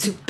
to